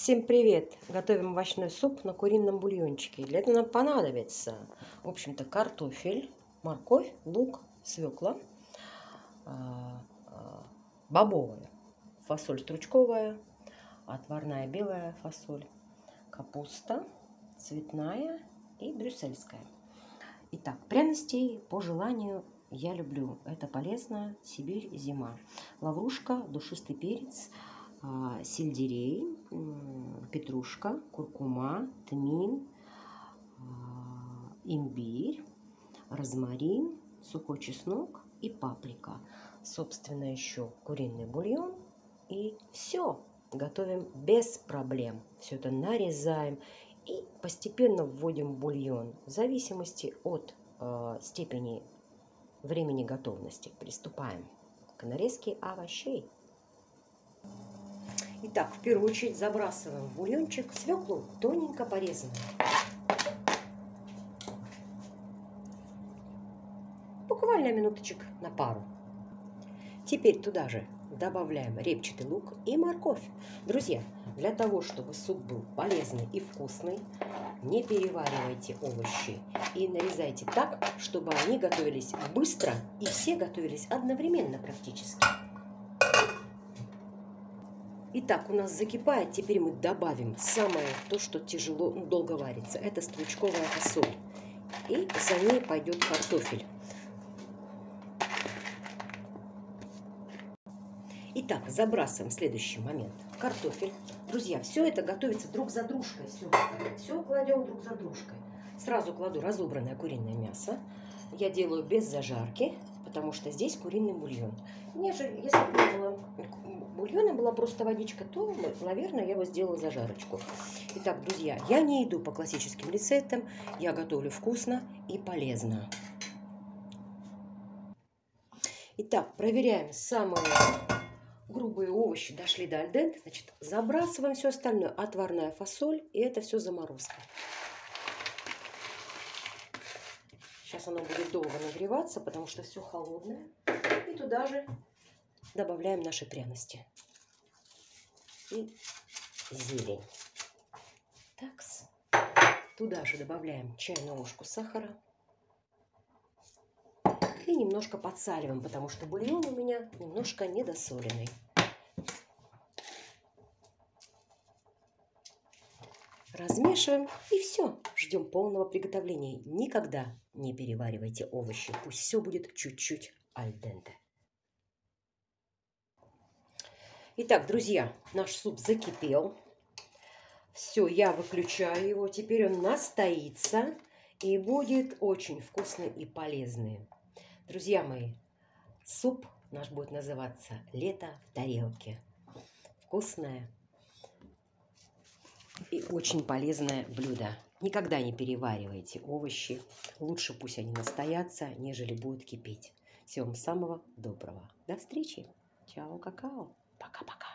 Всем привет! Готовим овощной суп на курином бульончике. Для этого нам понадобится, в общем-то, картофель, морковь, лук, свекла, а, а, бобовая, фасоль стручковая, отварная белая фасоль, капуста, цветная и брюссельская. Итак, пряностей по желанию я люблю. Это полезно. Сибирь, зима. Лаврушка, душистый перец, сельдерей, петрушка, куркума, тмин, а, имбирь, розмарин, сухой чеснок и паприка. Собственно, еще куриный бульон. И все. Готовим без проблем. Все это нарезаем и постепенно вводим бульон в зависимости от э, степени времени готовности. Приступаем к нарезке овощей. Итак, в первую очередь забрасываем в бульончик свеклу тоненько порезанную. Буквально минуточек на пару. Теперь туда же добавляем репчатый лук и морковь. Друзья, для того, чтобы суп был полезный и вкусный, не переваривайте овощи и нарезайте так, чтобы они готовились быстро и все готовились одновременно практически. Итак, у нас закипает. Теперь мы добавим самое то, что тяжело, ну, долго варится. Это стручковая фасоль. И за ней пойдет картофель. Итак, забрасываем следующий момент. Картофель. Друзья, все это готовится друг за дружкой. Все, все кладем друг за дружкой. Сразу кладу разобранное куриное мясо. Я делаю без зажарки, потому что здесь куриный бульон. Нежели, если бы было бульона была просто водичка, то, наверное, я его сделала зажарочку. Итак, друзья, я не иду по классическим рецептам, я готовлю вкусно и полезно. Итак, проверяем самые грубые овощи дошли до альдент, значит, забрасываем все остальное, отварная фасоль, и это все заморозка. Сейчас оно будет долго нагреваться, потому что все холодное. И туда же добавляем наши пряности. И зелень. Такс. Туда же добавляем чайную ложку сахара. И немножко подсаливаем, потому что бульон у меня немножко недосоленный. Размешиваем и все. Ждем полного приготовления. Никогда не переваривайте овощи. Пусть все будет чуть-чуть аль Итак, друзья, наш суп закипел. Все, я выключаю его. Теперь он настоится и будет очень вкусный и полезный. Друзья мои, суп наш будет называться «Лето в тарелке». Вкусное и очень полезное блюдо. Никогда не переваривайте овощи. Лучше пусть они настоятся, нежели будут кипеть. Всего вам самого доброго. До встречи. Чао, какао. Пока-пока.